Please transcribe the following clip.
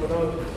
Gracias.